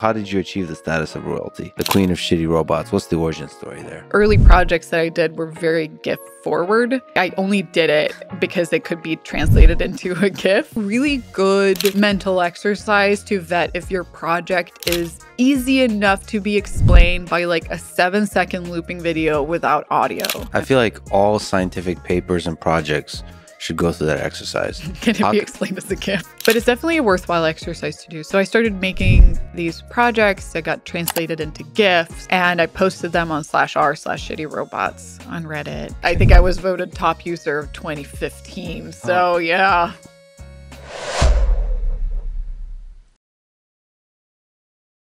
How did you achieve the status of royalty? The queen of shitty robots. What's the origin story there? Early projects that I did were very GIF forward. I only did it because it could be translated into a GIF. Really good mental exercise to vet if your project is easy enough to be explained by like a seven second looping video without audio. I feel like all scientific papers and projects should go through that exercise. Can it be explained as a GIF? But it's definitely a worthwhile exercise to do. So I started making these projects that got translated into GIFs and I posted them on slash r slash shitty robots on Reddit. I think I was voted top user of 2015. So yeah.